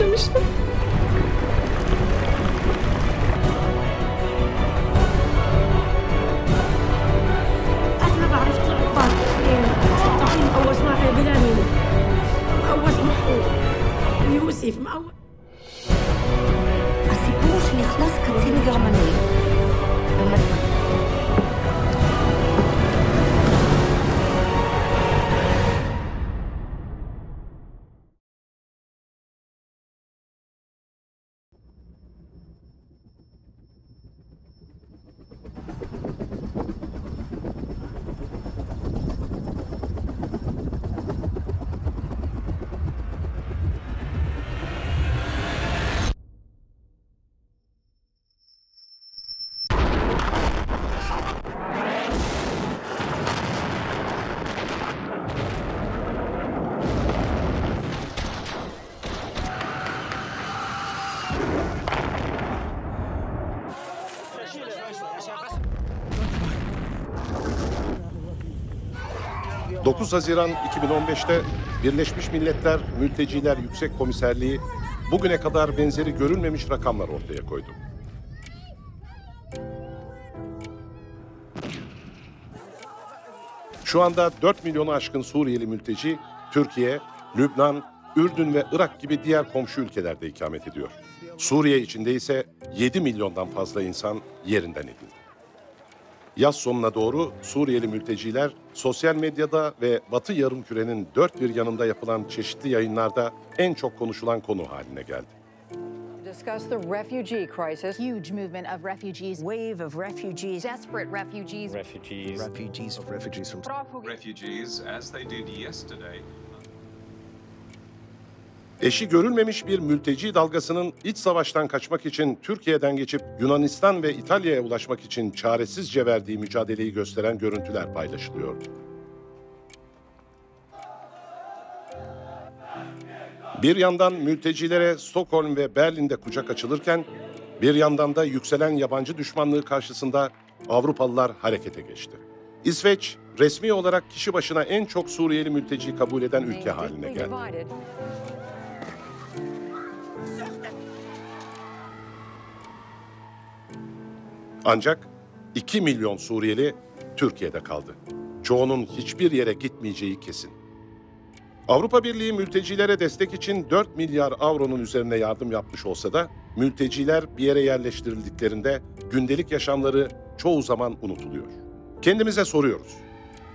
yaşamıştım. 9 Haziran 2015'te Birleşmiş Milletler Mülteciler Yüksek Komiserliği bugüne kadar benzeri görülmemiş rakamlar ortaya koydu. Şu anda 4 milyonu aşkın Suriyeli mülteci Türkiye, Lübnan, Ürdün ve Irak gibi diğer komşu ülkelerde ikamet ediyor. Suriye içinde ise 7 milyondan fazla insan yerinden edildi. Yaz sonuna doğru Suriyeli mülteciler sosyal medyada ve Batı yarımkürenin dört bir yanında yapılan çeşitli yayınlarda en çok konuşulan konu haline geldi. discuss the refugee crisis. huge movement of refugees, wave of refugees, Desperate refugees. refugees. refugees refugees from refugees as they did yesterday. Eşi görülmemiş bir mülteci dalgasının iç savaştan kaçmak için Türkiye'den geçip Yunanistan ve İtalya'ya ulaşmak için çaresizce verdiği mücadeleyi gösteren görüntüler paylaşılıyordu. Bir yandan mültecilere Stockholm ve Berlin'de kucak açılırken, bir yandan da yükselen yabancı düşmanlığı karşısında Avrupalılar harekete geçti. İsveç, resmi olarak kişi başına en çok Suriyeli mülteci kabul eden ülke haline geldi. Ancak 2 milyon Suriyeli Türkiye'de kaldı. Çoğunun hiçbir yere gitmeyeceği kesin. Avrupa Birliği mültecilere destek için 4 milyar avronun üzerine yardım yapmış olsa da mülteciler bir yere yerleştirildiklerinde gündelik yaşamları çoğu zaman unutuluyor. Kendimize soruyoruz.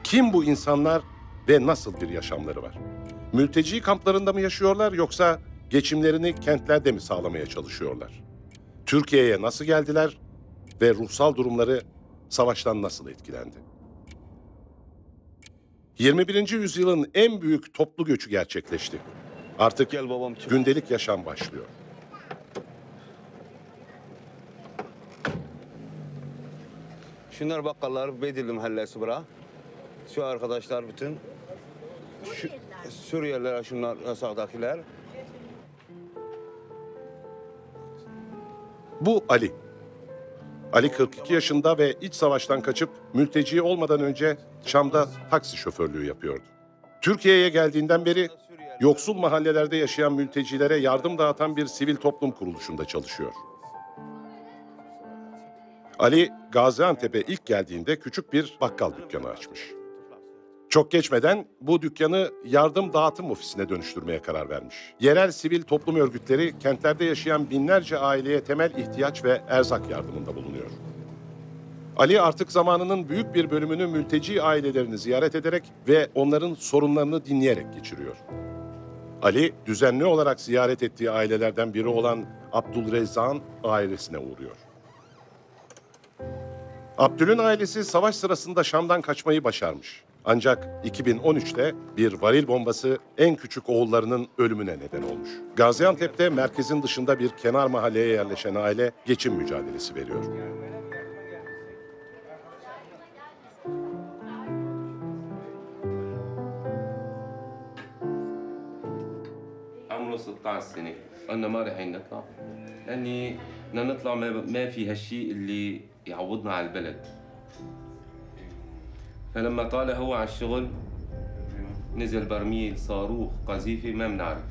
Kim bu insanlar ve nasıl bir yaşamları var? Mülteci kamplarında mı yaşıyorlar yoksa geçimlerini kentlerde mi sağlamaya çalışıyorlar? Türkiye'ye nasıl geldiler ve ruhsal durumları savaştan nasıl etkilendi? 21. yüzyılın en büyük toplu göçü gerçekleşti. Artık Gel babam çık. gündelik yaşam başlıyor. Şunlar bakkallar Bedili mahallesi bura. Şu arkadaşlar bütün. Şu, Suriyeliler şunlar sağdakiler. Bu Ali. Ali 42 yaşında ve iç savaştan kaçıp mülteci olmadan önce Şam'da taksi şoförlüğü yapıyordu. Türkiye'ye geldiğinden beri yoksul mahallelerde yaşayan mültecilere yardım dağıtan bir sivil toplum kuruluşunda çalışıyor. Ali Gaziantep'e ilk geldiğinde küçük bir bakkal dükkanı açmış. Çok geçmeden bu dükkanı yardım dağıtım ofisine dönüştürmeye karar vermiş. Yerel sivil toplum örgütleri kentlerde yaşayan binlerce aileye temel ihtiyaç ve erzak yardımında bulunuyor. Ali artık zamanının büyük bir bölümünü mülteci ailelerini ziyaret ederek ve onların sorunlarını dinleyerek geçiriyor. Ali düzenli olarak ziyaret ettiği ailelerden biri olan Abdülrezzak'ın ailesine uğruyor. Abdül'ün ailesi savaş sırasında Şam'dan kaçmayı başarmış. Ancak 2013'te bir varil bombası en küçük oğullarının ölümüne neden olmuş. Gaziantep'te merkezin dışında bir kenar mahalleye yerleşen aile geçim mücadelesi veriyor. عمره 16 سنة قلنا ما رايحين نطلع لأني بدنا نطلع ما, ما في هالشيء اللي يعوضنا على البلد فلما طالع هو على الشغل نزل برميل صاروخ قذيفة ما بنعرف.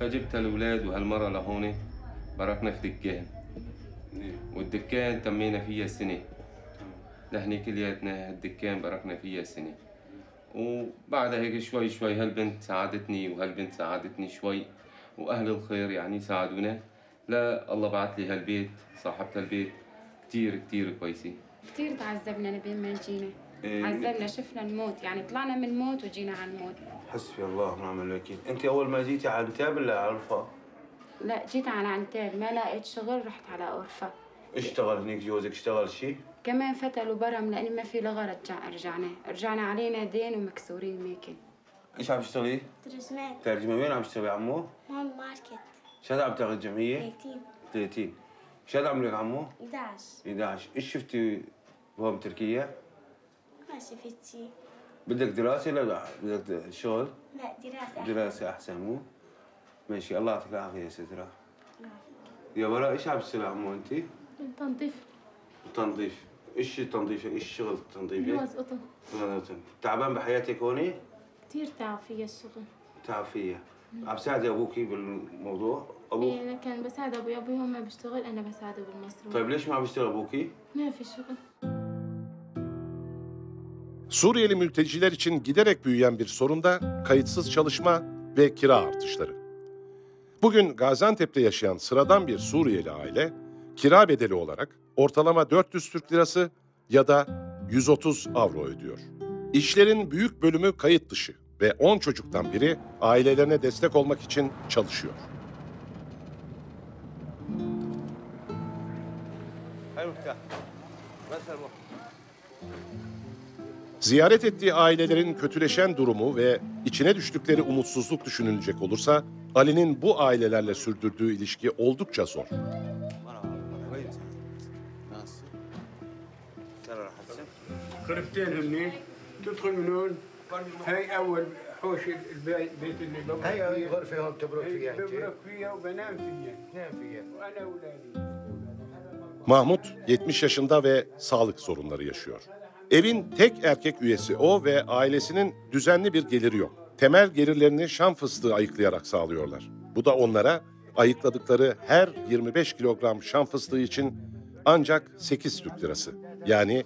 فجبت الأولاد وهالمرة لهون باركنا في دكان. والدكان تمينا فيها سنه نحن كلياتنا الدكان باركنا فيها سنه وبعدها هيك شوي شوي هالبنت ساعدتني وهالبنت ساعدتني شوي وأهل الخير يعني ساعدونا. لا الله بعث لي هالبيت صاحبة البيت كتير كتير كويسة. كثير تعذبنا نبين ما جينا. إيه. عذبنا شفنا الموت. يعني طلعنا من الموت وجينا على الموت. حسبي الله ونعم الوكيل. أنت أول ما جيتي على انتاب ولا على الرفا لا جيت على عنتاب ما لقيت شغل رحت على أورفا اشتغل هنيك جوزك اشتغل شيء كمان فتل وبرم لأني ما في لغة رجع رجعنا. رجعنا علينا دين ومكسورين ماكن إيش عم تشتغلي؟ ترجمان ترجمة. وين عم تشتغلي عمو؟ هون ماركت. هذا عم تاخذ جمعية؟ 30 30 شو هذا عمرك عمو؟ 11 11 إيش شفتي هون بتركيا؟ ما شفت شي بدك دراسة ولا لا؟ بدك شغل؟ لا دراسة دراسة أحسن مو؟ ماشي الله يعطيك العافية يا سترة يا براء إيش عم تشتغلي عمو أنت؟ تنظيف تنظيف إيش التنظيف إيش شغل التنظيف؟ جواز قطن تعبان بحياتك هون؟ كثير تعب فيا الشغل تعب فيها عم تساعدي أبوكي بالموضوع؟ أبوك إيه أنا كان بساعد أبوي أبوي هون ما بيشتغل أنا بساعده بالمصروف طيب ليش ما عم يشتغل أبوكي؟ ما في شغل Suriyeli mülteciler için giderek büyüyen bir sorun da kayıtsız çalışma ve kira artışları. Bugün Gaziantep'te yaşayan sıradan bir Suriyeli aile kira bedeli olarak ortalama 400 Türk Lirası ya da 130 avro ödüyor. İşlerin büyük bölümü kayıt dışı ve 10 çocuktan biri ailelerine destek olmak için çalışıyor. Hayır, Ziyaret ettiği ailelerin kötüleşen durumu ve içine düştükleri umutsuzluk düşünülecek olursa Ali'nin bu ailelerle sürdürdüğü ilişki oldukça zor. مرحبا وين ناس ترى راح تسم غرفتين هني تدخل من هون هاي اول حوش البيت بيت اللي ببرك هي هي غرفة هون تبرك فيها أنت ببرك فيها وبنام فيها نام فيها وانا اولادي Mahmut 70 yaşında ve sağlık sorunları yaşıyor. Evin tek erkek üyesi o ve ailesinin düzenli bir geliri yok. Temel gelirlerini şam fıstığı ayıklayarak sağlıyorlar. Bu da onlara ayıkladıkları her 25 kilogram şam fıstığı için ancak 8 Türk lirası. Yani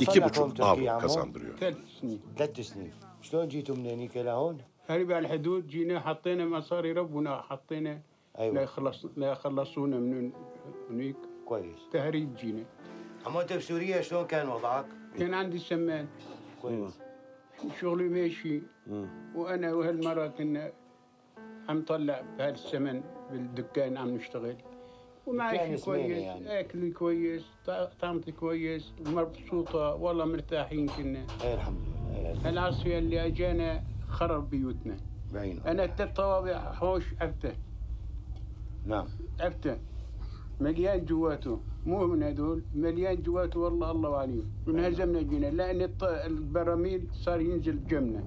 iki buçuk avro kazandırıyor. ثلاث سنين ثلاث سنين شلون جيتوا من هنيك لهون؟ هرب على الحدود جينا حطينا مصاري ربنا حطينا لا ايوه يخلص لا يخلصونا من هنيك كويس تهريب جينا عمو أنت بسوريا شلون كان وضعك؟ كان عندي سمان كويس. شغلي ماشي. وأنا وهالمرة كنا عم طلع بهالسمن بالدكان عم نشتغل. ومعيشي كويس يعني. أكلي كويس طع- طعمتي كويس مبسوطة والله مرتاحين كنا. إيه الحمد لله. إيه هالعصفية اللي أجانا خرب بيوتنا. بعينه أنا ثلاث طوابع حوش عفتة. نعم. عفتة. مليان جواته مو من هدول مليان جواته والله الله عليهم انهزمنا جينا لأن البراميل صار ينزل جمنا.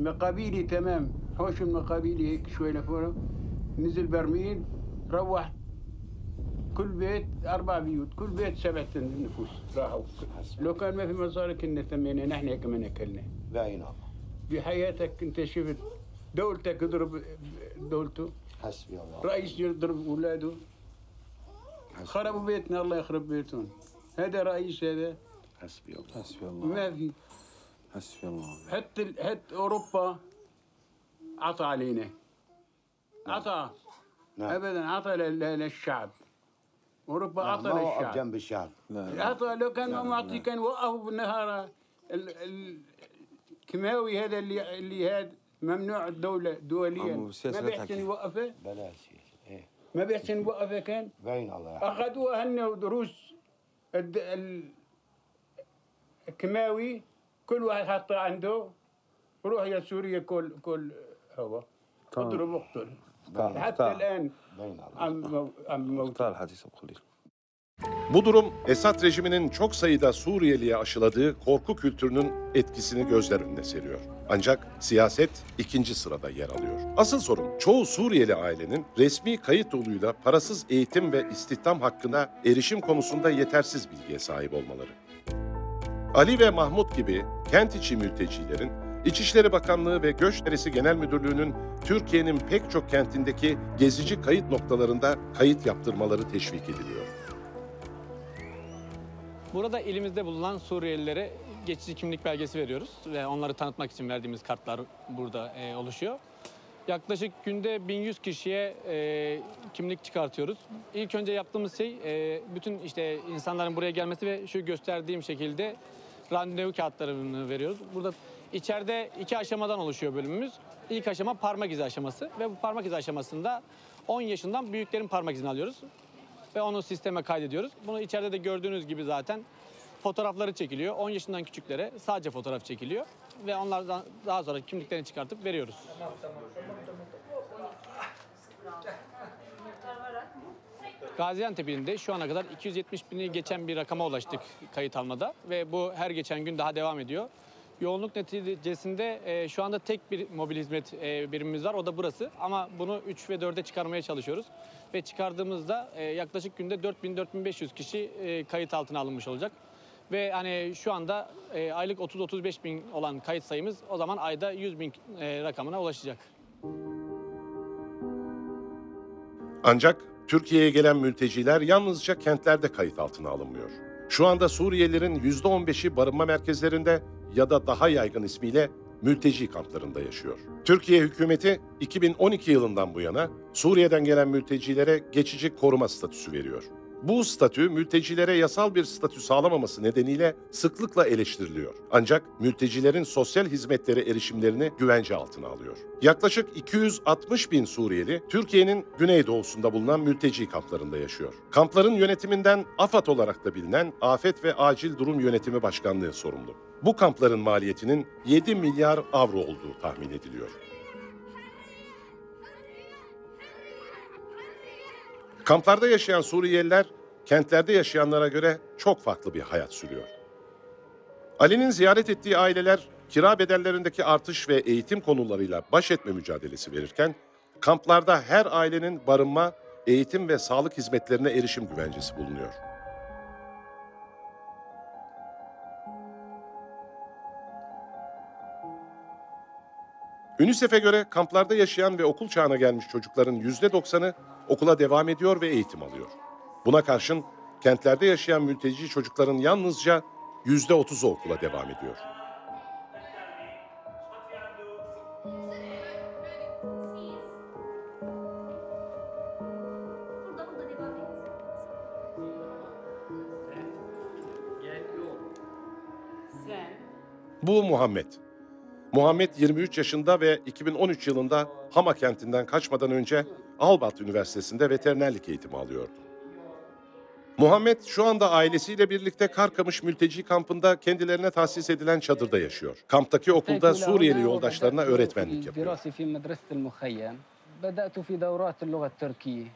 مقابيلي تمام. حوش المقابيلي هيك شوي لفوق. نزل برميل روح كل بيت أربع بيوت كل بيت سبعة نفوس. راحوا لو كان ما في مصاري كنا ثمينا نحن كمان اكلنا بعين الله بحياتك أنت شفت دولتك يضرب دولته. حسبي الله. رئيس يضرب اولاده خربوا بيتنا الله يخرب بيتهم. هذا رئيس هذا. حسبي الله. حسبي الله. ما في. حسبي الله. حتى ال- حتى أوروبا. عطى علينا. عطى. نعم. ابدا عطى لل- لل- للشعب. أوروبا نعم، عطى ما وقف للشعب. جنب الشعب. عطى لو كان ما معطي كان وقفوا بالنهار ال- ال- الكيماوي هذا اللي اللي هذا ممنوع الدولة دوليا عمو ما سياسة بيحسن حكي. يوقفه بلاش ايه ما بيحسن يوقفه كان بعين الله يا حبيبي. اخذوها هن دروس الد... ال... الكيماوي كل واحد حطه عنده روح يا سوريا كل كل هو اضرب اقتل حتى الان بعين الله عم مو- عم موت تعال حديث ابو خليل Bu durum Esad rejiminin çok sayıda Suriyeliye aşıladığı korku kültürünün etkisini gözler önüne seriyor. Ancak siyaset ikinci sırada yer alıyor. Asıl sorun çoğu Suriyeli ailenin resmi kayıt yoluyla parasız eğitim ve istihdam hakkına erişim konusunda yetersiz bilgiye sahip olmaları. Ali ve Mahmut gibi kent içi mültecilerin İçişleri Bakanlığı ve Göç İdaresi Genel Müdürlüğü'nün Türkiye'nin pek çok kentindeki gezici kayıt noktalarında kayıt yaptırmaları teşvik ediliyor. Burada ilimizde bulunan Suriyelilere geçici kimlik belgesi veriyoruz ve onları tanıtmak için verdiğimiz kartlar burada e, oluşuyor. Yaklaşık günde 1100 kişiye e, kimlik çıkartıyoruz. İlk önce yaptığımız şey e, bütün işte insanların buraya gelmesi ve şu gösterdiğim şekilde randevu kağıtlarını veriyoruz. Burada içeride iki aşamadan oluşuyor bölümümüz. İlk aşama parmak izi aşaması ve bu parmak izi aşamasında 10 yaşından büyüklerin parmak izini alıyoruz ve onu sisteme kaydediyoruz. Bunu içeride de gördüğünüz gibi zaten fotoğrafları çekiliyor. 10 yaşından küçüklere sadece fotoğraf çekiliyor ve onlardan daha sonra kimliklerini çıkartıp veriyoruz. Gaziantep ilinde şu ana kadar 270 bini geçen bir rakama ulaştık kayıt almada ve bu her geçen gün daha devam ediyor. Yoğunluk neticesinde e, şu anda tek bir mobil hizmet e, birimimiz var o da burası ama bunu 3 ve 4'e çıkarmaya çalışıyoruz. Ve çıkardığımızda e, yaklaşık günde 4000-4500 kişi e, kayıt altına alınmış olacak. Ve hani şu anda e, aylık 30-35 bin olan kayıt sayımız o zaman ayda 100 bin e, rakamına ulaşacak. Ancak Türkiye'ye gelen mülteciler yalnızca kentlerde kayıt altına alınmıyor. Şu anda Suriyelilerin %15'i barınma merkezlerinde ya da daha yaygın ismiyle mülteci kamplarında yaşıyor. Türkiye hükümeti 2012 yılından bu yana Suriye'den gelen mültecilere geçici koruma statüsü veriyor. Bu statü mültecilere yasal bir statü sağlamaması nedeniyle sıklıkla eleştiriliyor. Ancak mültecilerin sosyal hizmetlere erişimlerini güvence altına alıyor. Yaklaşık 260 bin Suriyeli Türkiye'nin güneydoğusunda bulunan mülteci kamplarında yaşıyor. Kampların yönetiminden AFAD olarak da bilinen Afet ve Acil Durum Yönetimi Başkanlığı sorumlu. Bu kampların maliyetinin 7 milyar avro olduğu tahmin ediliyor. Kamplarda yaşayan Suriyeliler kentlerde yaşayanlara göre çok farklı bir hayat sürüyor. Ali'nin ziyaret ettiği aileler kira bedellerindeki artış ve eğitim konularıyla baş etme mücadelesi verirken kamplarda her ailenin barınma, eğitim ve sağlık hizmetlerine erişim güvencesi bulunuyor. UNICEF'e göre kamplarda yaşayan ve okul çağına gelmiş çocukların %90'ı okula devam ediyor ve eğitim alıyor. Buna karşın kentlerde yaşayan mülteci çocukların yalnızca %30'u okula devam ediyor. Bu Muhammed. Muhammed 23 yaşında ve 2013 yılında Hama kentinden kaçmadan önce Albat Üniversitesi'nde veterinerlik eğitimi alıyordu. Muhammed şu anda ailesiyle birlikte Karkamış mülteci kampında kendilerine tahsis edilen çadırda yaşıyor. Kamptaki okulda Suriyeli yoldaşlarına öğretmenlik yapıyor. دراسي في مدرسة المخيم بدأت في دورات اللغة التركية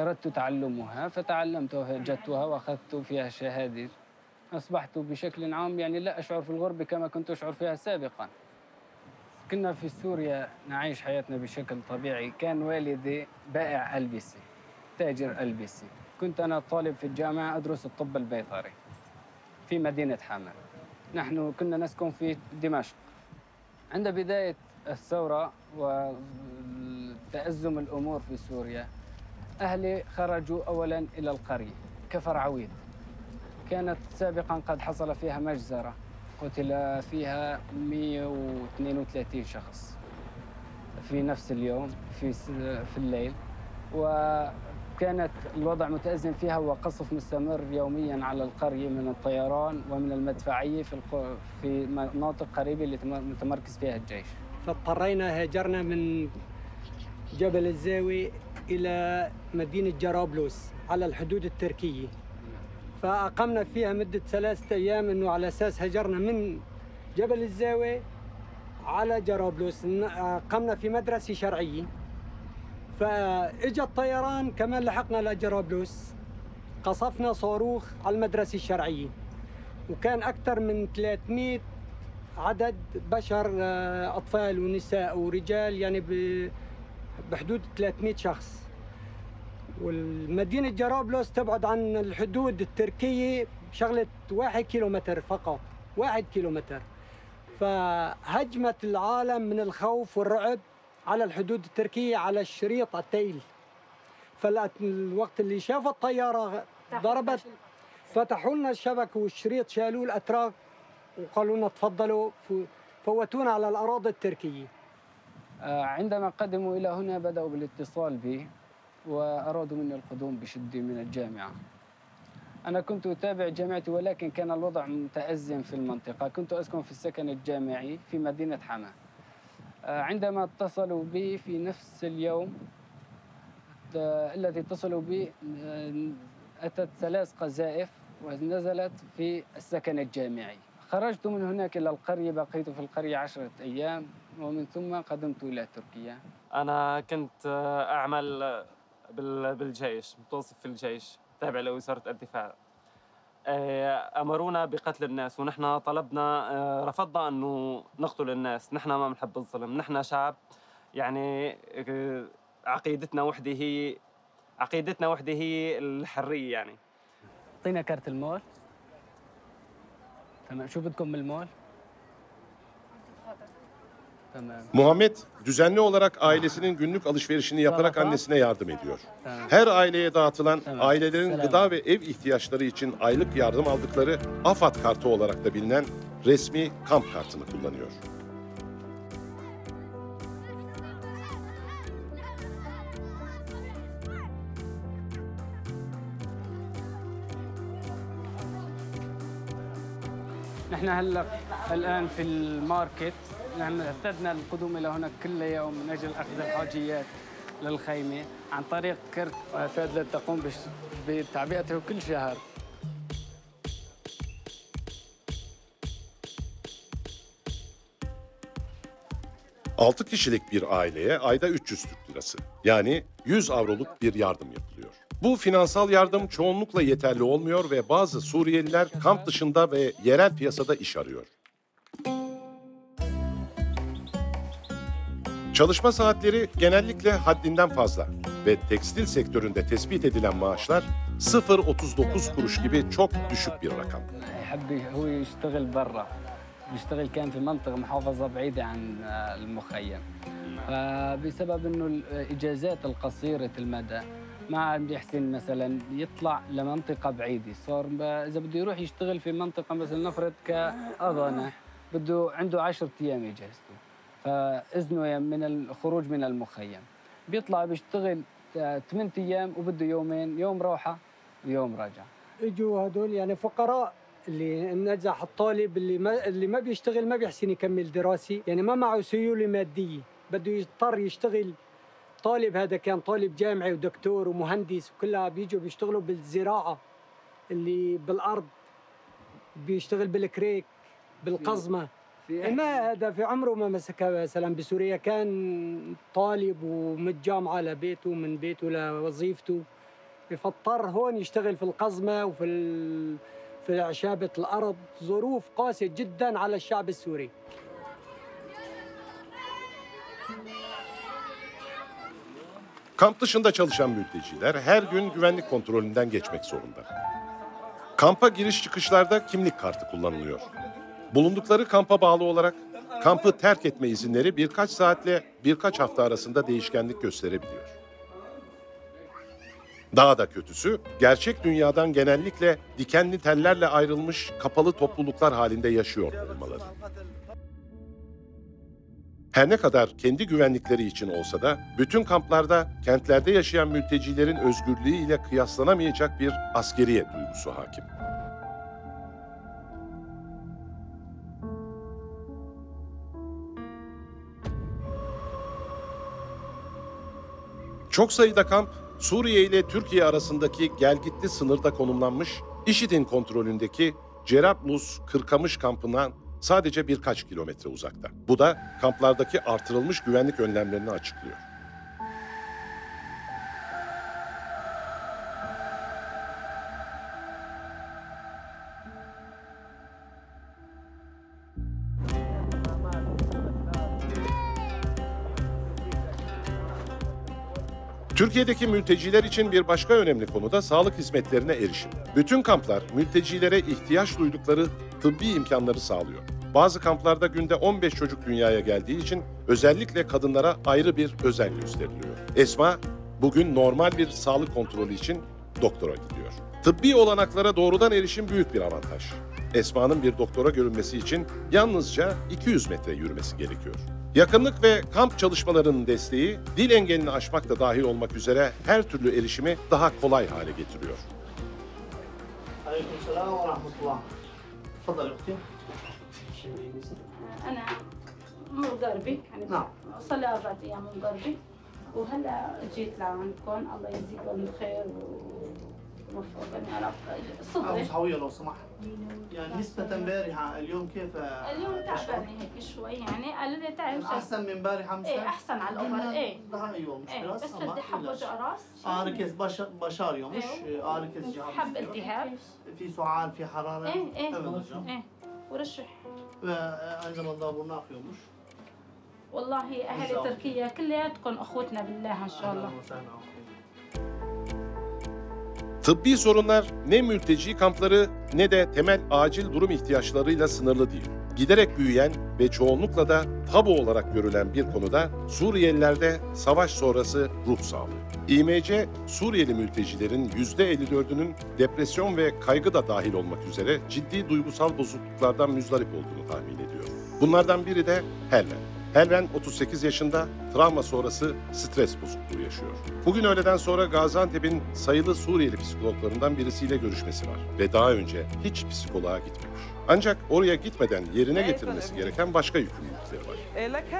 أردت تعلمها فتعلمتها وجدتها وأخذت فيها شهادة أصبحت بشكل عام يعني لا أشعر في الغربة كما كنت أشعر فيها سابقا كنا في سوريا نعيش حياتنا بشكل طبيعي. كان والدي بائع ألبسة تاجر ألبسة كنت أنا طالب في الجامعة أدرس الطب البيطري في مدينة حما نحن كنا نسكن في دمشق. عند بداية الثورة وتأزم الأمور في سوريا أهلي خرجوا أولا إلى القرية كفر عويد. كانت سابقا قد حصل فيها مجزرة. قتل فيها 132 شخص في نفس اليوم في في الليل. وكانت الوضع متأزم فيها وقصف مستمر يوميا على القرية من الطيران ومن المدفعية في في مناطق قريبة اللي تم- متمركز فيها الجيش. فاضطرينا هاجرنا من جبل الزاوي إلى مدينة جرابلس على الحدود التركية. فأقمنا فيها مدة ثلاثة أيام أنه على أساس هجرنا من جبل الزاوي على جرابلس. أقمنا في مدرسة شرعية. فإجا الطيران كمان لحقنا لجرابلس قصفنا صاروخ على المدرسة الشرعية. وكان أكثر من 300 عدد بشر آه، أطفال ونساء ورجال يعني بحدود 300 شخص. والمدينة جرابلس تبعد عن الحدود التركية شغلة واحد كيلومتر فقط واحد كيلومتر. فهجمت العالم من الخوف والرعب على الحدود التركية على الشريط التيل. فالوقت اللي شافوا الطيارة ضربت فتحوا لنا الشبك والشريط شالوه الأتراك وقالوا لنا تفضلوا فوتونا على الأراضي التركية. آه، عندما قدموا إلى هنا بدأوا بالاتصال بي وأرادوا مني القدوم بشدة من الجامعة. أنا كنت أتابع جامعتي ولكن كان الوضع متأزم في المنطقة. كنت أسكن في السكن الجامعي في مدينة حما آه، عندما اتصلوا بي في نفس اليوم آه، الذي اتصلوا بي آه، أتت ثلاث قذائف ونزلت في السكن الجامعي. خرجت من هناك إلى القرية بقيت في القرية عشرة أيام ومن ثم قدمت إلى تركيا. أنا كنت أعمل بالجيش متوظف في الجيش تابع لوزارة الدفاع. آه، أمرونا بقتل الناس ونحن طلبنا آه، رفضنا أنه نقتل الناس نحن ما بنحب الظلم نحن شعب يعني آه، عقيدتنا وحدة هي عقيدتنا وحدة هي الحرية يعني. أعطينا كارت المول. تمام شو بدكم من المول؟ تمام Muhammed düzenli olarak ailesinin günlük alışverişini yaparak annesine yardım ediyor. Tamam. Her aileye dağıtılan Tamam. ailelerin Selam. gıda ve ev ihtiyaçları için aylık yardım aldıkları AFAD kartı olarak da bilinen resmi kamp kartını kullanıyor. نحن هلا الان في الماركت نحن اعتدنا القدوم الى هنا كل يوم من اجل اخذ الحاجيات للخيمه عن طريق كرت فادلة تقوم بش- بتعبئته كل شهر Altı kişilik bir aileye ayda 300 Türk lirası yani 100 avroluk bir yardım yapılıyor. Bu finansal yardım çoğunlukla yeterli olmuyor ve bazı Suriyeliler kamp dışında ve yerel piyasada iş arıyor. Çalışma saatleri genellikle haddinden fazla ve tekstil sektöründe tespit edilen maaşlar 0.39 kuruş gibi çok düşük bir rakam. بيشتغل كان في منطقة محافظة بعيدة عن آه، المخيم. فبسبب إنه الإجازات القصيرة المدى ما عم بيحسن مثلا يطلع لمنطقة بعيدة. صار إذا بده يروح يشتغل في منطقة مثلا نفرض كأضنة بده عنده 10 أيام اجازته فإذنه من الخروج من المخيم. بيطلع بيشتغل 8 أيام وبده يومين يوم راحة ويوم راجع. إجوا هدول يعني فقراء اللي نجح الطالب اللي ما اللي ما بيشتغل ما بيحسن يكمل دراسي. يعني ما معه سيولة مادية. بده يضطر يشتغل. طالب هذا كان طالب جامعي ودكتور ومهندس وكلها بيجوا بيشتغلوا بالزراعة اللي بالأرض بيشتغل بالكريك بالقزمة. ما هذا في عمره ما مسكها مثلا بسوريا كان طالب ومن الجامعه لبيته من بيته لوظيفته فاضطر هون يشتغل في القزمة وفي ال... في عشابة الأرض ظروف قاسية جدا على الشعب السوري Kamp dışında çalışan mülteciler her gün güvenlik kontrolünden geçmek zorunda. Kampa giriş çıkışlarda kimlik kartı kullanılıyor. Bulundukları kampa bağlı olarak kampı terk etme izinleri birkaç saatle birkaç hafta arasında değişkenlik gösterebiliyor. Daha da kötüsü, gerçek dünyadan genellikle dikenli tellerle ayrılmış kapalı topluluklar halinde yaşıyor olmaları. Her ne kadar kendi güvenlikleri için olsa da bütün kamplarda kentlerde yaşayan mültecilerin özgürlüğü ile kıyaslanamayacak bir askeriye duygusu hakim. Çok sayıda kamp Suriye ile Türkiye arasındaki gelgitli sınırda konumlanmış, IŞİD'in kontrolündeki Cerablus Kırkamış kampından sadece birkaç kilometre uzakta. Bu da kamplardaki artırılmış güvenlik önlemlerini açıklıyor. Türkiye'deki mülteciler için bir başka önemli konu da sağlık hizmetlerine erişim. Bütün kamplar mültecilere ihtiyaç duydukları tıbbi imkanları sağlıyor. bazı kamplarda günde 15 çocuk dünyaya geldiği için özellikle kadınlara ayrı bir özen gösteriliyor. Esma bugün normal bir sağlık kontrolü için doktora gidiyor. Tıbbi olanaklara doğrudan erişim büyük bir avantaj. Esma'nın bir doktora görünmesi için yalnızca 200 metre yürümesi gerekiyor. Yakınlık ve kamp çalışmalarının desteği dil engelini aşmak da dahil olmak üzere her türlü erişimi daha kolay hale getiriyor. عليكم السلام ورحمة الله تفضل أختي أنا مغربي يعني نعم. صار لي أربع أيام مغربي وهلا جيت لعندكم الله يجزيكم الخير يا رب أبو صدري صحوية لو سمحت يعني نسبة امبارحة اليوم كيف اليوم تعبانة هيك شوي يعني قالوا لي تعي مشان أحسن من امبارحة مثلا؟ إيه أحسن على الأول إيه ده أيوه مش إيه بس بدي حب. وجع راس آركز بش- بشاريو مش إيه. آركز جهاز حب التهاب في سعال في حرارة إيه إيه. إيه ورشح Ve e, aynı zamanda burnu akıyormuş. والله بالظبط. تركيا كلياتكم أخوتنا بالله إن شاء الله ve sahlan. Tıbbi sorunlar ne mülteci kampları ne de temel acil durum ihtiyaçlarıyla sınırlı değil. Giderek büyüyen ve çoğunlukla da tabu olarak görülen bir konuda Suriyelilerde savaş sonrası ruh sağlığı. İMC, Suriyeli mültecilerin %54'ünün depresyon ve kaygı da dahil olmak üzere ciddi duygusal bozukluklardan müzdarip olduğunu tahmin ediyor. Bunlardan biri de Helven. Helven 38 yaşında travma sonrası stres bozukluğu yaşıyor. Bugün öğleden sonra Gaziantep'in sayılı Suriyeli psikologlarından birisiyle görüşmesi var ve daha önce hiç psikoloğa gitmemiş. Ancak oraya gitmeden yerine getirilmesi gereken başka yükümlülükleri var. إيه لك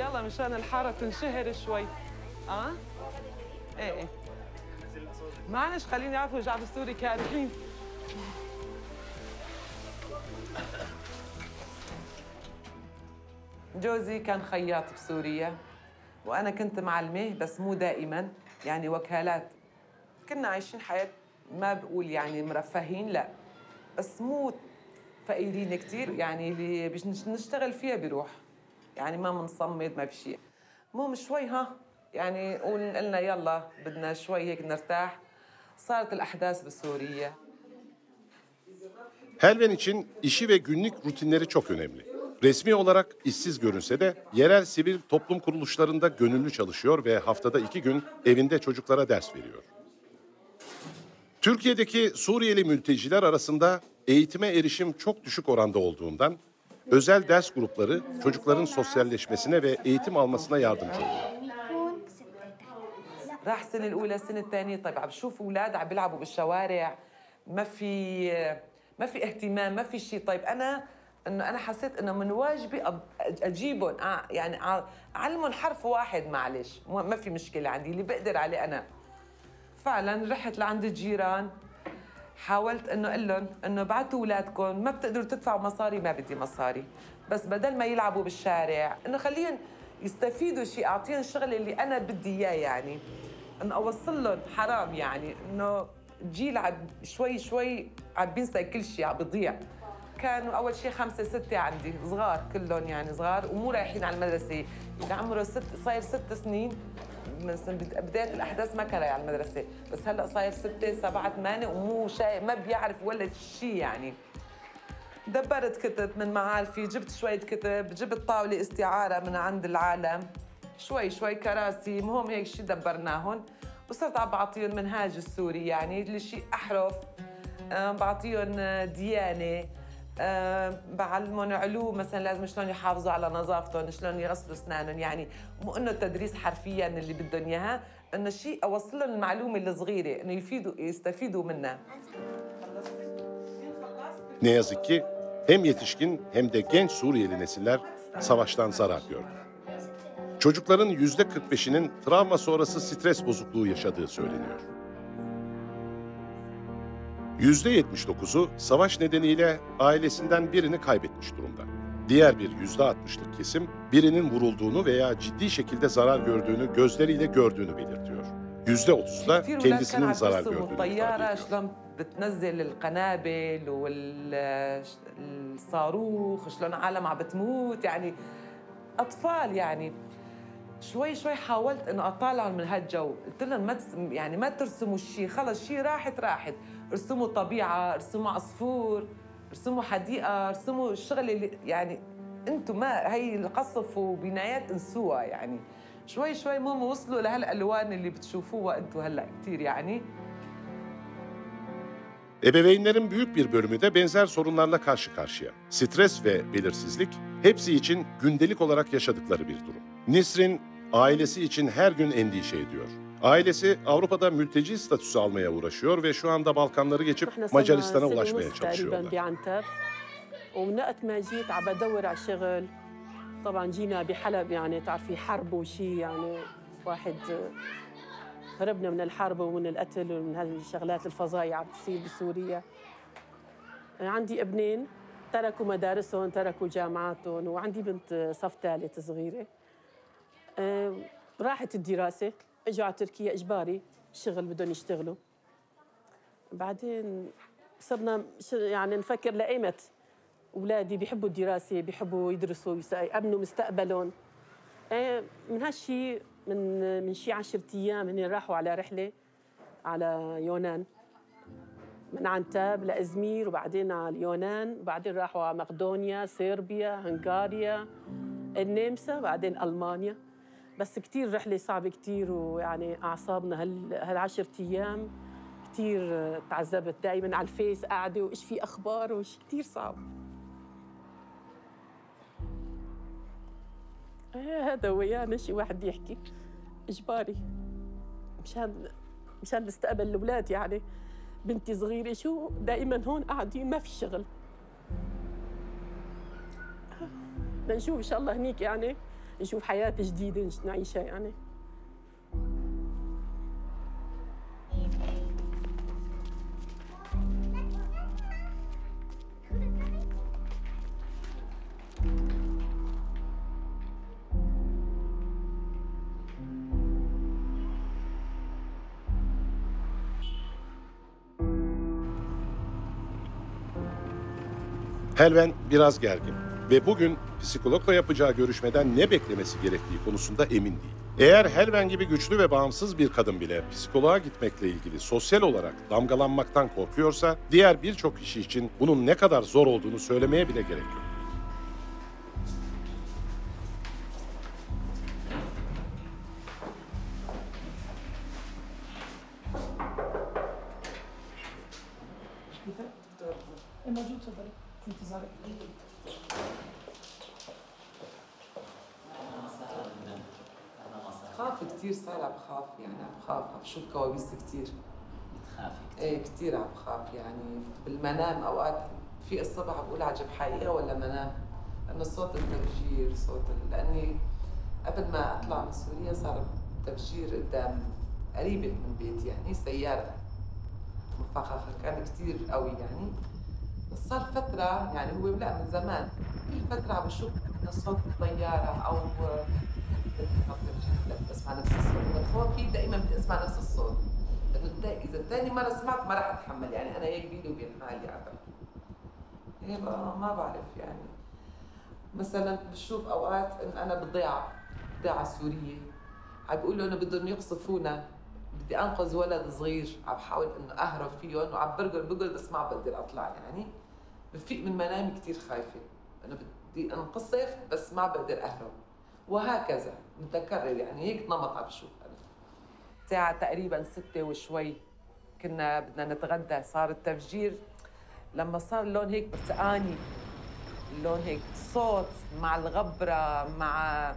يلا مشان الحارة تنشهر شوي اه ايه ايه معلش خليني اعرف وجع بالسوري كارهين جوزي كان خياط بسوريا وأنا كنت معلمه بس مو دائما يعني وكالات. كنا عايشين حياة ما بقول يعني مرفهين لا. بس مو فقيرين كتير يعني اللي نشتغل فيها بيروح. يعني ما منصمد ما في شيء. المهم شوي ها. يعني قلنا يلا بدنا شوي هيك نرتاح. صارت الأحداث بسوريا. Helven için işi ve günlük rutinleri çok önemli. Resmi olarak işsiz görünse de yerel sivil toplum kuruluşlarında gönüllü çalışıyor ve haftada iki gün evinde çocuklara ders veriyor. Türkiye'deki Suriyeli mülteciler arasında eğitime erişim çok düşük oranda olduğundan özel ders grupları çocukların sosyalleşmesine ve eğitim almasına yardımcı oluyor. راح السنة الأولى السنة الثانية طيب عم بشوف أولاد عم بيلعبوا بالشوارع ما في ما في اهتمام ما في شيء طيب أنا إنه أنا حسيت إنه من واجبي أجيبهم آه، يعني أعلمهم حرف واحد معلش ما في مشكلة عندي اللي بقدر عليه أنا. فعلا رحت لعند الجيران حاولت إنه أقول لهم إنه بعتوا أولادكم ما بتقدروا تدفعوا مصاري ما بدي مصاري. بس بدل ما يلعبوا بالشارع إنه خليهم يستفيدوا شيء أعطيهم الشغل اللي أنا بدي إياه يعني. انه أوصل لهم حرام يعني إنه جيل عم شوي شوي عم بينسى كل شيء عم بيضيع. كانوا أول شيء خمسة ستة عندي صغار كلهم يعني صغار ومو رايحين على المدرسة. اللي عمره ست صاير ست سنين من بدايه الأحداث ما كان رايح على المدرسة. بس هلأ صاير ستة سبعة ثمانية ومو شيء ما بيعرف ولا شيء يعني. دبرت كتب من معارفي جبت شوية كتب جبت طاولة استعارة من عند العالم. شوي شوي كراسي مهم هيك شي دبرناهم وصرت عم بعطيهم منهاج السوري يعني اللي شيء أحرف بعطيهم ديانة. بعلمهم علوم مثلا لازم شلون يحافظوا على نظافتهم شلون يغسلوا اسنانهم يعني مو انه تدريس حرفيا اللي بدهم اياها انه شيء اوصل لهم المعلومه الصغيره انه يفيدوا يستفيدوا منها Ne yazık ki hem yetişkin hem de genç Suriyeli nesiller savaştan zarar gördü. Çocukların yüzde 45'inin travma sonrası stres bozukluğu yaşadığı söyleniyor. Yüzde 79'u savaş nedeniyle ailesinden birini kaybetmiş durumda. Diğer bir yüzde 60'lık kesim birinin vurulduğunu veya ciddi şekilde zarar gördüğünü gözleriyle gördüğünü belirtiyor. Yüzde 30'u da كثير اولاد كانوا kendisinin عم zarar يرسموا gördüğünü الطياره شلون بتنزل القنابل والصاروخ شلون عالم عم بتموت يعني اطفال يعني شوي شوي حاولت إنه أطالعهم من هالجو قلت لهم ما. يعني ما ترسموا شيء خلص شيء راحت راحت ارسموا طبيعة ارسموا عصفور ارسموا حديقة ارسموا الشغل اللي يعني أنتم ما هي القصف وبنايات انسوها يعني شوي شوي مهم وصلوا لهالألوان اللي بتشوفوها أنتم هلأ كثير يعني Ebeveynlerin büyük bir bölümü de benzer sorunlarla karşı karşıya. Stres ve belirsizlik hepsi için gündelik olarak yaşadıkları bir durum. Nisrin ailesi için her gün endişe ediyor. Ailesi Avrupa'da mülteci statüsü almaya uğraşıyor ve şu anda Balkanları geçip Macaristan'a ulaşmaya çalışıyorlar. ومن ما جيت عم بدور على شغل طبعا جينا بحلب يعني تعرفي حرب وشي يعني واحد هربنا من الحرب ومن القتل ومن هالشغلات الفظايع عم تصير بسوريا عندي ابنين تركوا مدارسهم تركوا جامعاتهم وعندي بنت صف ثالث صغيرة راحت الدراسة إجوا على تركيا إجباري شغل بدهم يشتغلوا. بعدين صرنا يعني نفكر لأيمت أولادي بيحبوا الدراسة بيحبوا يدرسوا يأمنوا مستقبلهم. إيه، من هالشي من من شي عشرة أيام هن راحوا على رحلة على يونان. من عنتاب لإزمير وبعدين على اليونان وبعدين راحوا على مقدونيا صربيا هنغاريا النمسا بعدين ألمانيا. بس كثير رحلة صعبة كثير ويعني أعصابنا هال هالعشرة أيام كثير تعذبت. دائما على الفيس قاعدة وإيش في أخبار وإيش كثير صعب. إيه، هذا هو يعني شي واحد يحكي. إجباري. مشان مشان نستقبل الأولاد يعني. بنتي صغيرة شو دائما هون قاعدين؟ ما في شغل. آه، لنشوف إن شاء الله هنيك يعني. نشوف حياة جديدة نعيشها يعني Helven biraz gergin ve bugün psikologla yapacağı görüşmeden ne beklemesi gerektiği konusunda emin değil. Eğer Helven gibi güçlü ve bağımsız bir kadın bile psikoloğa gitmekle ilgili sosyal olarak damgalanmaktan korkuyorsa, diğer birçok kişi için bunun ne kadar zor olduğunu söylemeye bile gerek yok. É uma ajuda, Muito. كثير صار عم بخاف يعني عم بخاف عم بشوف كوابيس كثير بتخافي إيه كثير عم بخاف يعني بالمنام أوقات في الصبح بقول عجب حقيقة ولا منام؟ لأنه صوت التفجير صوت لأني قبل ما أطلع من سوريا صار تفجير قدام قريبة من بيتي يعني سيارة مفخخة كان كثير قوي يعني. بس صار فترة يعني هو لا من زمان كل فترة عم بشوف صوت الطياره أو لا بسمع نفس الصوت من خوفي دائما بدي اسمع نفس الصوت لأنه اذا ثاني مره سمعت ما راح اتحمل يعني أنا هيك بيني وبين حالي عم بحكي. ما بعرف يعني مثلا بشوف اوقات ان أنا بضيعه ضيعه سوريه عم بيقولوا انه بدهم يقصفونا بدي انقذ ولد صغير عم بحاول انه اهرب فيهم وعم برقل بقول بس ما بقدر اطلع يعني بفيق من منامي كثير خايفه انه بدي انقصف بس ما بقدر اهرب وهكذا. متكرر يعني هيك نمط عم بشوف أنا. الساعة تقريبا ستة وشوي كنا بدنا نتغدى صار التفجير. لما صار اللون هيك برتقاني اللون هيك صوت مع الغبرة مع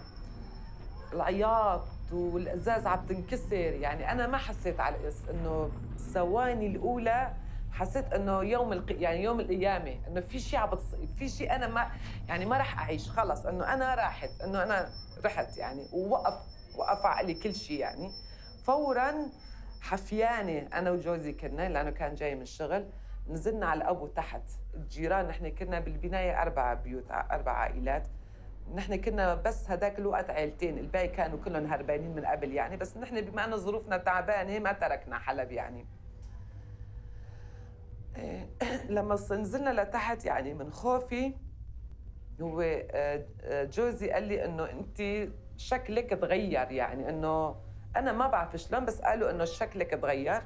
العياط والإزاز عم تنكسر. يعني أنا ما حسيت على الإس إنه الثواني الأولى حسيت إنه يوم الق... يعني يوم القيامة إنه في شيء عم. في شيء أنا ما يعني ما راح أعيش خلص إنه أنا راحت إنه أنا رحت يعني ووقف وقف عقلي كل شيء يعني فورا حفيانة أنا وجوزي كنا لأنه كان جاي من الشغل نزلنا على الابو تحت الجيران نحن كنا بالبناية أربع بيوت أربع عائلات نحن كنا بس هداك الوقت عائلتين الباقي كانوا كلهم هربانين من قبل يعني بس نحن بما إنه ظروفنا تعبانة ما تركنا حلب يعني لما ص- نزلنا لتحت يعني من خوفي هو آه، آه، جوزي قال لي إنه انت شكلك تغير يعني إنه أنا ما بعرف شلون بس قالوا إنه شكلك تغير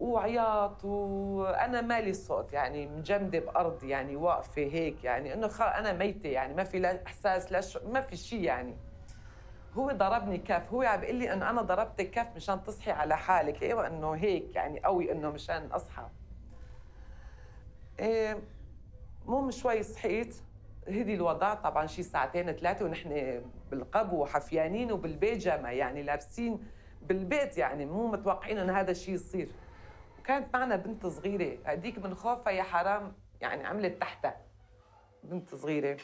وعياط وأنا مالي صوت يعني مجمدة بأرض يعني واقفة هيك يعني إنه. أنا ميتة يعني ما في لا إحساس لا ش... ما في شيء يعني هو ضربني كف هو عم بيقول لي إنه أنا ضربتك كف مشان تصحي على حالك أيوه انه هيك يعني قوي إنه مشان أصحى المهم شوي صحيت. هدي الوضع طبعا شي ساعتين ثلاثة ونحن بالقبو وحفيانين وبالبيجامه يعني لابسين بالبيت يعني مو متوقعين انه هذا الشيء يصير. وكانت معنا بنت صغيرة هديك من خوفها يا حرام يعني عملت تحتها. بنت صغيرة.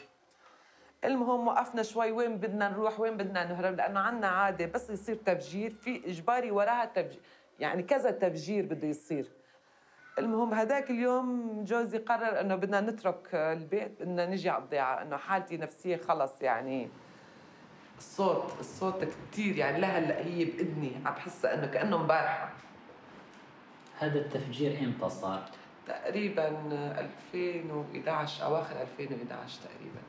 المهم وقفنا شوي وين بدنا نروح وين بدنا نهرب؟ لأنه عندنا عادة بس يصير تفجير في إجباري وراها تفجير يعني كذا تفجير بده يصير. المهم هذاك اليوم جوزي قرر إنه بدنا نترك البيت بدنا نجي على الضيعة إنه حالتي نفسية خلص يعني. الصوت الصوت كثير يعني لهلا هي بإذني عم بحسها إنه كأنه امبارحه هذا التفجير إمتى صار؟ تقريبا 2011 أواخر 2011 تقريبا.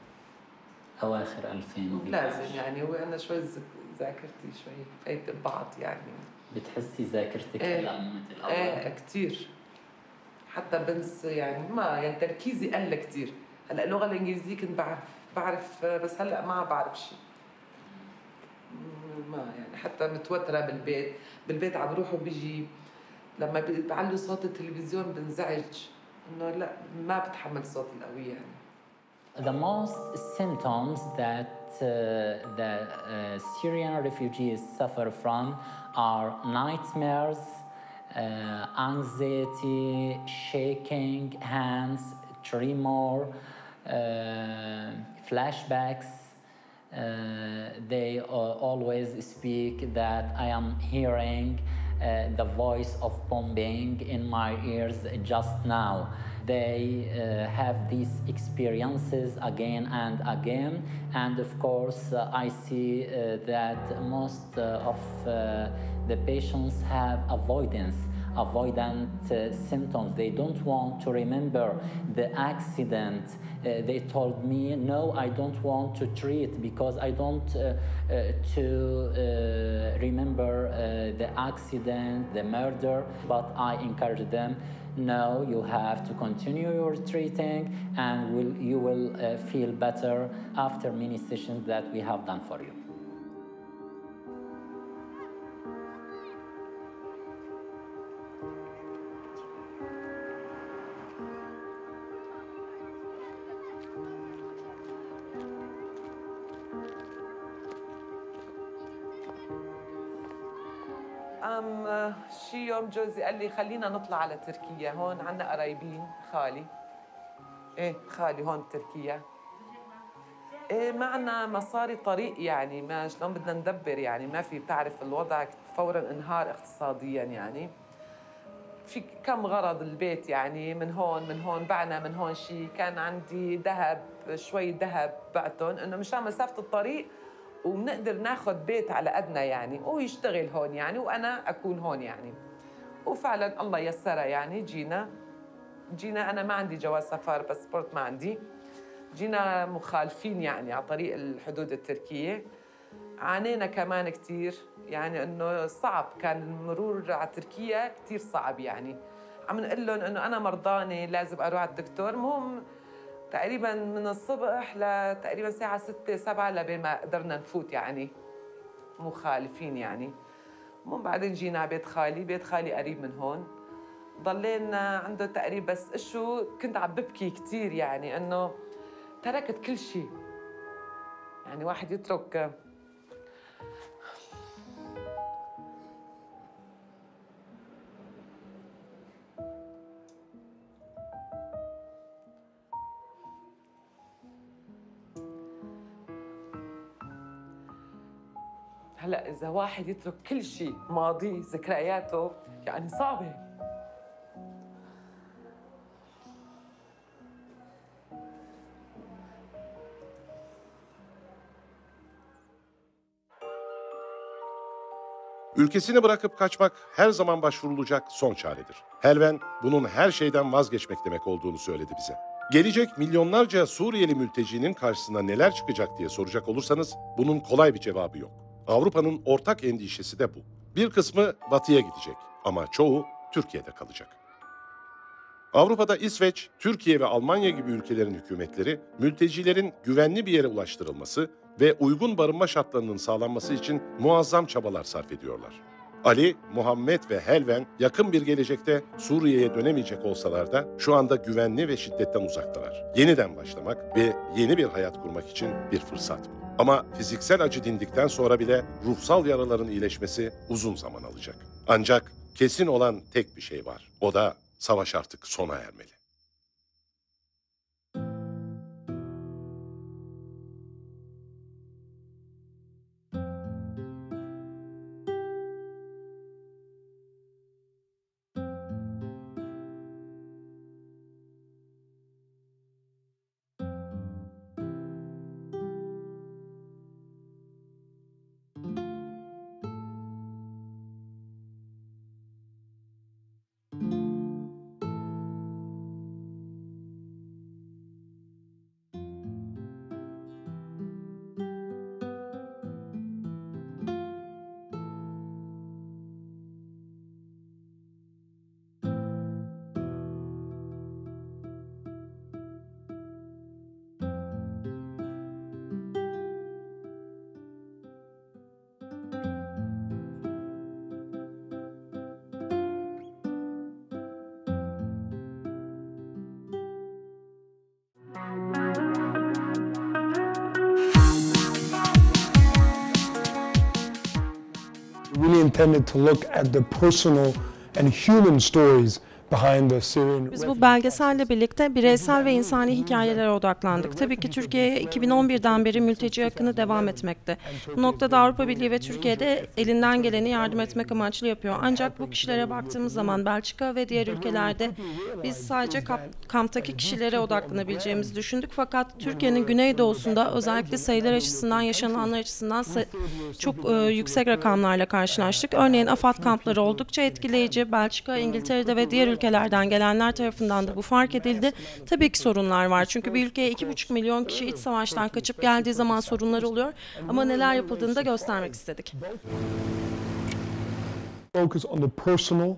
أواخر 2011 لازم يعني هو أنا شوي ذاكرتي شوي فايت ببعض يعني. بتحسي ذاكرتك إيه. هلأ مثل اول إيه كثير حتى بنسى يعني ما يعني تركيزي قل كثير هلأ اللغة الإنجليزية كنت بعرف بعرف بس هلأ ما بعرف شيء ما يعني حتى متوترة بالبيت. بالبيت عم بروح وبيجي لما ب- بعلوا صوت التلفزيون بنزعج. إنه لأ ما بتحمل صوت القوي يعني. The most symptoms that uh, the uh, Syrian refugees suffer from are nightmares, anxiety, shaking hands, tremor, uh, flashbacks. Uh, they uh, always speak that I am hearing uh, the voice of bombing in my ears just now. They uh, have these experiences again and again, and of course, uh, I see uh, that most uh, of uh, the patients have avoidance avoidant uh, symptoms. They don't want to remember the accident. Uh, they told me, no, I don't want to treat because I don't uh, uh, to uh, remember uh, the accident, the murder. But I encourage them, no, you have to continue your treating and will, you will feel better after many sessions that we have done for you. أم شي يوم جوزي قال لي خلينا نطلع على تركيا هون عنا قرايبين خالي. إيه خالي هون بتركيا. إيه معنا مصاري طريق يعني ما شلون بدنا ندبر يعني ما في بتعرف الوضع فورا انهار اقتصاديا يعني. في كم غرض البيت يعني من هون من هون بعنا من هون شيء كان عندي ذهب شوي ذهب بعتهم إنه مشان مسافة الطريق وبنقدر ناخذ بيت على قدنا يعني ويشتغل هون يعني وأنا أكون هون يعني. وفعلا الله يسرها يعني جينا جينا أنا ما عندي جواز سفر باسبورت ما عندي. جينا مخالفين يعني على طريق الحدود التركية. عانينا كمان كثير يعني إنه صعب كان المرور على تركيا كثير صعب يعني. عم نقول لهم إنه أنا مرضانة لازم أروح على الدكتور. المهم تقريبا من الصبح لتقريبا الساعة 6 7 لبين ما قدرنا نفوت يعني. مخالفين يعني. المهم بعدين جينا على بيت خالي بيت خالي قريب من هون. ضلينا عنده تقريبا بس شو كنت عم ببكي كثير يعني إنه تركت كل شيء يعني واحد يترك هلا اذا واحد يترك كل شيء ماضيه ذكرياته يعني صعبه Ülkesini bırakıp kaçmak her zaman başvurulacak son çaredir. Helven bunun her şeyden vazgeçmek demek olduğunu söyledi bize. Gelecek milyonlarca Suriyeli mültecinin karşısına neler çıkacak diye soracak olursanız bunun kolay bir cevabı yok. Avrupa'nın ortak endişesi de bu. Bir kısmı batıya gidecek ama çoğu Türkiye'de kalacak. Avrupa'da İsveç, Türkiye ve Almanya gibi ülkelerin hükümetleri mültecilerin güvenli bir yere ulaştırılması ve uygun barınma şartlarının sağlanması için muazzam çabalar sarf ediyorlar. Ali, Muhammed ve Helven yakın bir gelecekte Suriye'ye dönemeyecek olsalar da şu anda güvenli ve şiddetten uzaktalar. Yeniden başlamak ve yeni bir hayat kurmak için bir fırsat bu. Ama fiziksel acı dindikten sonra bile ruhsal yaraların iyileşmesi uzun zaman alacak. Ancak kesin olan tek bir şey var. O da savaş artık sona ermeli. Intended to look at the personal and human stories Biz bu belgeselle birlikte bireysel ve insani hikayelere odaklandık. Tabii ki Türkiye'ye 2011'den beri mülteci akını devam etmekte. Bu noktada Avrupa Birliği ve Türkiye'de elinden geleni yardım etmek amaçlı yapıyor. Ancak bu kişilere baktığımız zaman Belçika ve diğer ülkelerde biz sadece kap- kamptaki kişilere odaklanabileceğimizi düşündük. Fakat Türkiye'nin güneydoğusunda özellikle sayılar açısından, yaşananlar açısından çok e, yüksek rakamlarla karşılaştık. Örneğin AFAD kampları oldukça etkileyici. Belçika, İngiltere'de ve diğer ülkelerden gelenler tarafından da bu fark edildi. Tabii ki sorunlar var. Çünkü bir ülkeye 2,5 milyon kişi iç savaştan kaçıp geldiği zaman sorunlar oluyor. Ama neler yapıldığını da göstermek istedik. focus on the personal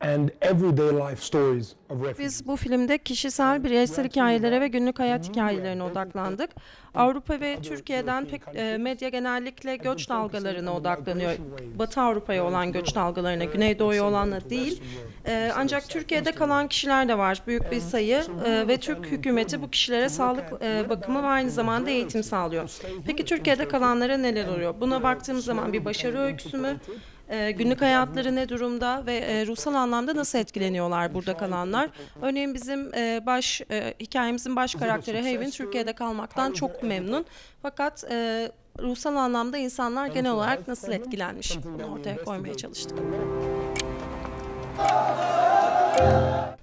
and everyday life stories of refugees. Biz bu filmde kişisel, bireysel hikayelere ve günlük hayat hikayelerine odaklandık. Avrupa ve Türkiye'den pek e, medya genellikle göç dalgalarına odaklanıyor. Batı Avrupa'ya olan göç dalgalarına, Güneydoğu'ya olanla değil. E, ancak Türkiye'de kalan kişiler de var, büyük bir sayı E, ve Türk hükümeti bu kişilere sağlık bakımı ve aynı zamanda eğitim sağlıyor. Peki Türkiye'de kalanlara neler oluyor? Buna baktığımız zaman bir başarı öyküsü mü? E, günlük hayatları ne durumda ve e, ruhsal anlamda nasıl etkileniyorlar burada kalanlar? Örneğin bizim e, baş e, hikayemizin baş karakteri Haven Türkiye'de kalmaktan çok memnun. Fakat e, ruhsal anlamda insanlar genel olarak nasıl etkilenmiş? Bunu ortaya koymaya çalıştık.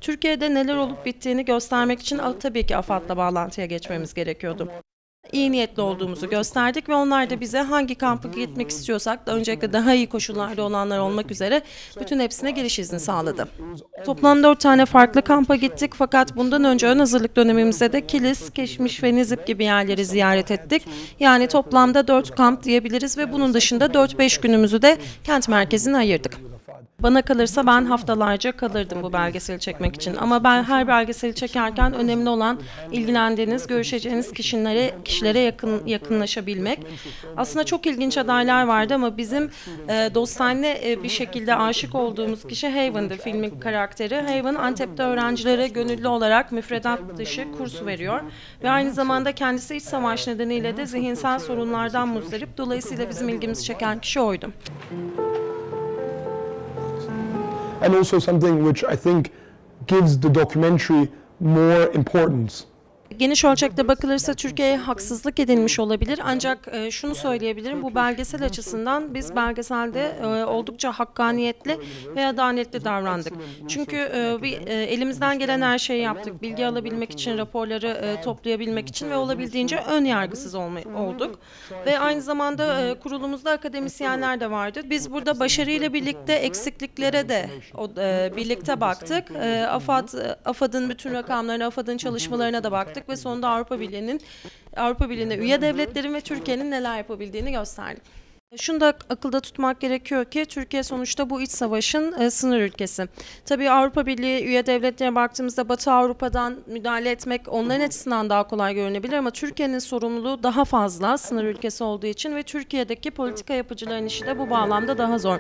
Türkiye'de neler olup bittiğini göstermek için tabii ki AFAD'la bağlantıya geçmemiz gerekiyordu. İyi niyetli olduğumuzu gösterdik ve onlar da bize hangi kampa gitmek istiyorsak da öncelikle daha iyi koşullarda olanlar olmak üzere bütün hepsine giriş izni sağladı. Toplam dört tane farklı kampa gittik fakat bundan önce ön hazırlık dönemimizde de Kilis, Keşmiş ve Nizip gibi yerleri ziyaret ettik. Yani toplamda dört kamp diyebiliriz ve bunun dışında 4-5 günümüzü de kent merkezine ayırdık. Bana kalırsa ben haftalarca kalırdım bu belgeseli çekmek için. Ama ben her belgeseli çekerken önemli olan ilgilendiğiniz, görüşeceğiniz kişilere kişilere yakın yakınlaşabilmek. Aslında çok ilginç adaylar vardı ama bizim e, dostane e, bir şekilde aşık olduğumuz kişi Haven'dı filmin karakteri. Haven Antep'te öğrencilere gönüllü olarak müfredat dışı kurs veriyor ve aynı zamanda kendisi iç savaş nedeniyle de zihinsel sorunlardan muzdarip. Dolayısıyla bizim ilgimizi çeken kişi oydu. And also something which I think gives the documentary more importance. Geniş ölçekte bakılırsa Türkiye'ye haksızlık edilmiş olabilir ancak e, şunu söyleyebilirim bu belgesel açısından biz belgeselde e, oldukça hakkaniyetli ve adaletli davrandık. Çünkü e, bir elimizden gelen her şeyi yaptık. Bilgi alabilmek için, raporları toplayabilmek için ve olabildiğince ön yargısız olduk. Ve aynı zamanda kurulumuzda akademisyenler de vardı. Biz burada başarıyla birlikte eksikliklere de birlikte baktık. AFAD, AFAD'ın bütün rakamlarına, AFAD'ın çalışmalarına da baktık ve sonunda Avrupa Birliği'nin Avrupa Birliği'ne üye devletlerin ve Türkiye'nin neler yapabildiğini gösterdik. Şunu da akılda tutmak gerekiyor ki Türkiye sonuçta bu iç savaşın e, sınır ülkesi. Tabii Avrupa Birliği üye devletlerine baktığımızda Batı Avrupa'dan müdahale etmek onların açısından daha kolay görünebilir ama Türkiye'nin sorumluluğu daha fazla sınır ülkesi olduğu için ve Türkiye'deki politika yapıcıların işi de bu bağlamda daha zor.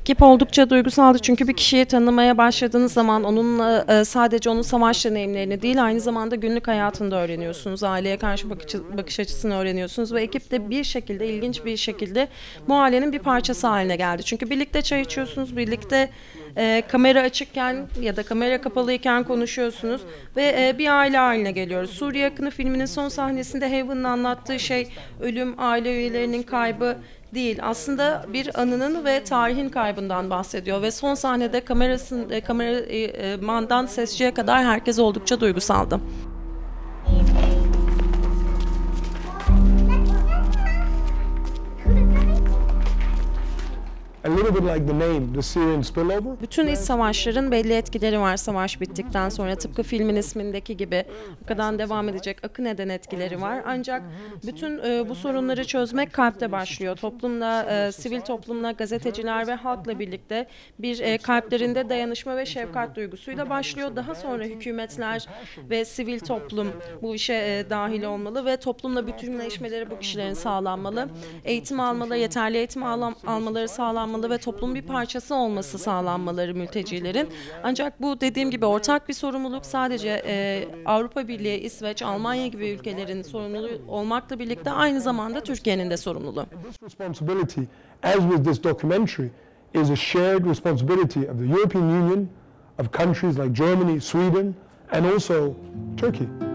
Ekip oldukça duygusaldı çünkü bir kişiyi tanımaya başladığınız zaman onunla e, sadece onun savaş deneyimlerini değil aynı zamanda günlük hayatını da öğreniyorsunuz. Aileye karşı bakış, açısını öğreniyorsunuz ve ekip de bir şekilde ilginç bir şekilde bu ailenin bir parçası haline geldi. Çünkü birlikte çay içiyorsunuz, birlikte e, kamera açıkken ya da kamera kapalıyken konuşuyorsunuz ve e, bir aile haline geliyoruz. Suriye Yakını filminin son sahnesinde Haven'ın anlattığı şey ölüm, aile üyelerinin kaybı değil. Aslında bir anının ve tarihin kaybından bahsediyor ve son sahnede kamerasın e, kameramandan sesçiye kadar herkes oldukça duygusaldı. Bütün iç savaşların belli etkileri var savaş bittikten sonra tıpkı filmin ismindeki gibi arkadan devam edecek akı neden etkileri var. Ancak bütün e, bu sorunları çözmek kalpte başlıyor. Toplumla, e, sivil toplumla, gazeteciler ve halkla birlikte bir e, kalplerinde dayanışma ve şefkat duygusuyla başlıyor. Daha sonra hükümetler ve sivil toplum bu işe e, dahil olmalı ve toplumla bütünleşmeleri bu kişilerin sağlanmalı. Eğitim almalı, yeterli eğitim alam, almaları sağlanmalı ve toplumun bir parçası olması sağlanmaları mültecilerin. Ancak bu dediğim gibi ortak bir sorumluluk sadece e, Avrupa Birliği, İsveç, Almanya gibi ülkelerin sorumluluğu olmakla birlikte aynı zamanda Türkiye'nin de sorumluluğu. İs a shared responsibility of the European Union, of countries like Germany, Sweden, and also Turkey.